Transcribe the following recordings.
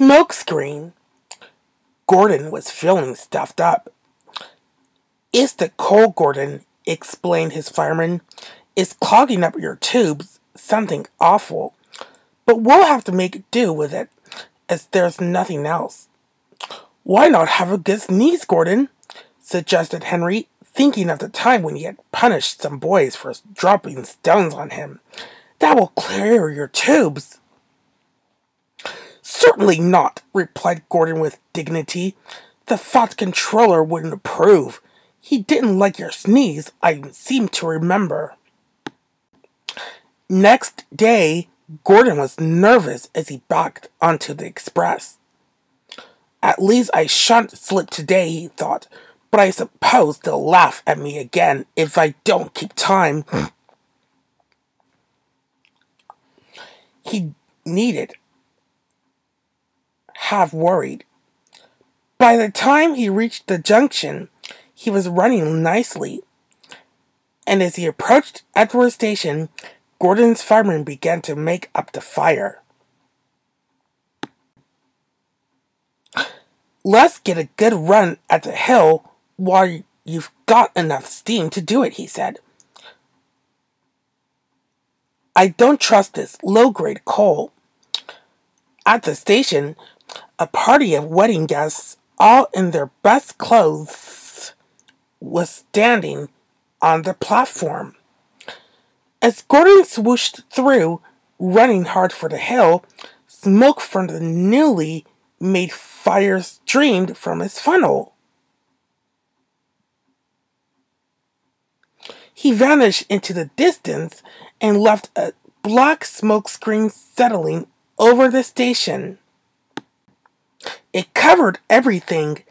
smokescreen. Gordon was feeling stuffed up. It's the coal, Gordon, explained his fireman. It's clogging up your tubes, something awful. But we'll have to make do with it, as there's nothing else. Why not have a good sneeze, Gordon? suggested Henry, thinking of the time when he had punished some boys for dropping stones on him. That will clear your tubes. Certainly not, replied Gordon with dignity. The fat controller wouldn't approve. He didn't like your sneeze, I seem to remember. Next day, Gordon was nervous as he backed onto the express. At least I shan't slip today, he thought, but I suppose they'll laugh at me again if I don't keep time. he needed, half worried. By the time he reached the junction, he was running nicely. And as he approached Edgeworth Station, Gordon's firemen began to make up the fire. Let's get a good run at the hill while you've got enough steam to do it, he said. I don't trust this low grade coal. At the station, a party of wedding guests, all in their best clothes, was standing on the platform. As Gordon swooshed through, running hard for the hill, smoke from the newly made fire streamed from his funnel. He vanished into the distance and left a black smoke screen settling over the station. It covered everything,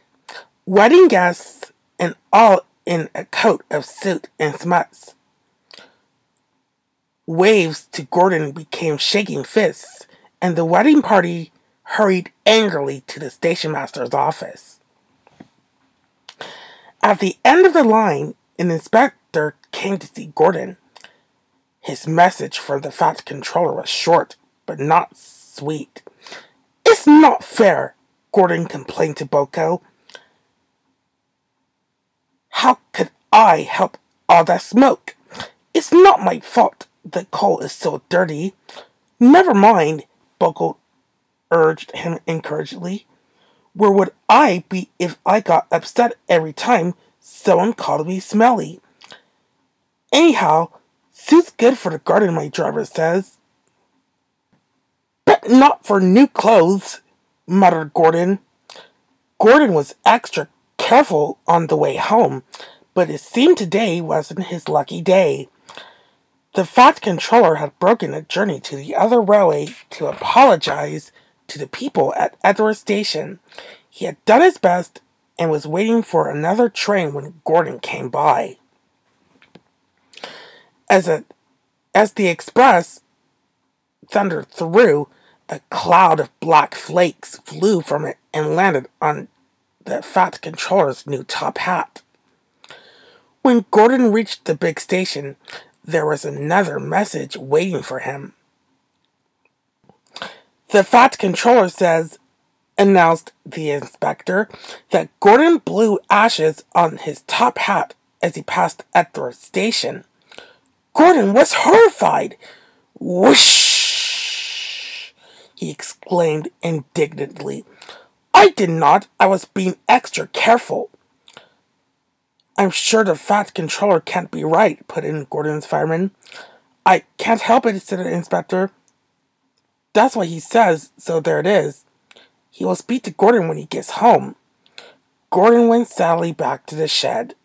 wedding guests and all in a coat of soot and smuts. Waves to Gordon became shaking fists, and the wedding party hurried angrily to the station master's office. At the end of the line, an inspector came to see Gordon. His message for the fat controller was short, but not sweet. It's not fair, Gordon complained to BoCo. How could I help all that smoke? It's not my fault the coal is so dirty. Never mind, BoCo urged him encouragingly. Where would I be if I got upset every time someone called me smelly? Anyhow, suit's good for the garden, my driver says. But not for new clothes, muttered Gordon. Gordon was extra careful on the way home, but it seemed today wasn't his lucky day. The fat controller had broken a journey to the other railway to apologize to the people at Edgeworth Station. He had done his best and was waiting for another train when Gordon came by. As a as the express thundered through, a cloud of black flakes flew from it and landed on the fat controller's new top hat. When Gordon reached the big station, there was another message waiting for him. The fat controller says, announced the inspector, that Gordon blew ashes on his top hat as he passed Edgeworth Station. Gordon was horrified. Whoosh! He exclaimed indignantly. I did not. I was being extra careful. I'm sure the fat controller can't be right, put in Gordon's fireman. I can't help it, said the inspector. That's what he says, so there it is. He will speak to Gordon when he gets home. Gordon went sadly back to the shed.